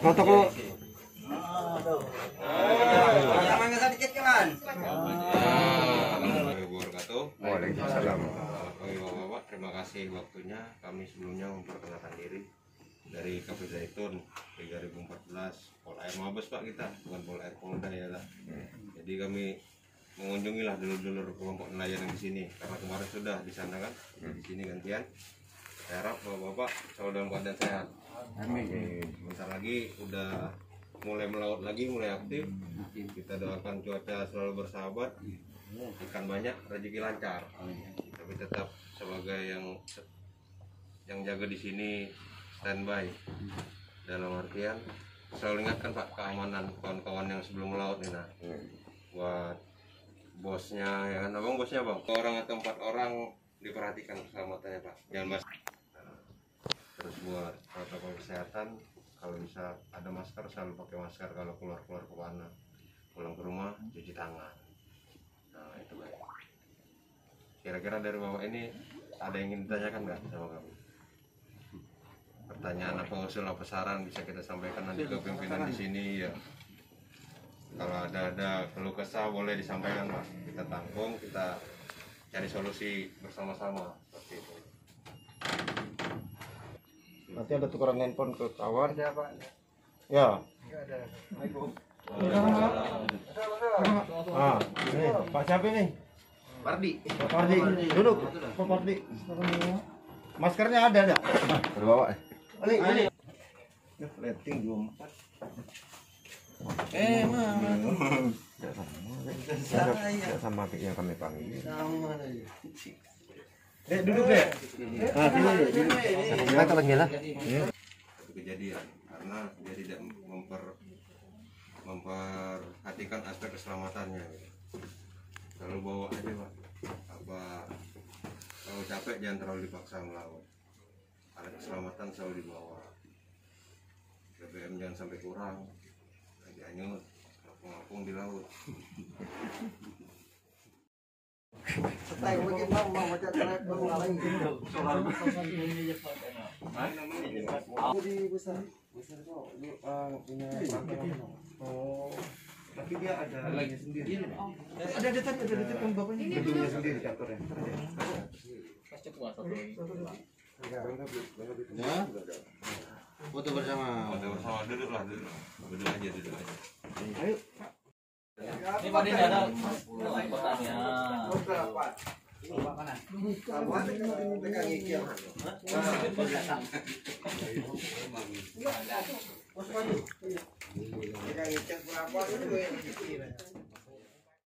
Protokol. Waalaikumsalam. Bapak-bapak, terima kasih waktunya. Kami sebelumnya memperkenalkan diri dari Kafe Zaitun 3014 Pol Air Mabes Pak kita, bukan Pol Air Polda ya lah. Jadi kami mengunjungi lah dulur-dulur kelompok nelayan yang di sini karena kemarin sudah di sana kan, di sini gantian. Saya harap bapak-bapak selalu dalam keadaan sehat. Bentar lagi udah mulai melaut lagi, mulai aktif. Kita doakan cuaca selalu bersahabat, ikan banyak, rezeki lancar. Tapi tetap sebagai yang yang jaga di sini standby. Dalam artian selalu ingatkan Pak keamanan kawan-kawan yang sebelum melaut nih nah buat bosnya ya kan? Abang bosnya bang? Orang atau empat orang diperhatikan keselamatannya Pak. Jangan mas buat protokol kesehatan kalau bisa ada masker selalu pakai masker kalau keluar keluar ke mana pulang ke rumah cuci tangan. Nah itu baik. Kira-kira dari bapak ini ada yang ingin ditanyakan nggak sama kami pertanyaan apa usul apa saran bisa kita sampaikan nanti ke pimpinan di sini ya. Kalau ada ada keluh kesah boleh disampaikan pak. Kita tampung kita cari solusi bersama-sama seperti itu Nanti ada tukeran handphone ke kawan. Ya. Ah, ini Pak siapa ini? Pardi. Pak Pardi. Duduk. Pak Pardi. Maskernya ada enggak? Udah bawa. Ini, ini. Ya, rating 24. Eh, mana? Tidak sama yang kami panggil. Eh, duduk deh. Ah, sini. Kita kalau satu kejadian karena dia tidak memper memperhatikan aspek keselamatannya. Selalu bawa aja pak. Apa kalau capek jangan terlalu dipaksa melaut alat keselamatan selalu dibawa. BBM jangan sampai kurang. Lagi hanyut ngapung-ngapung di laut tapi dia ada sendiri. Ada ada detik bapaknya. Gedungnya sendiri kantornya. Ya. Foto bersama. Foto bersama duduk lah duduk duduk aja duduk aja Ayo. Ini ada kotanya. 我说你知道？我怎么知道？我怎么知？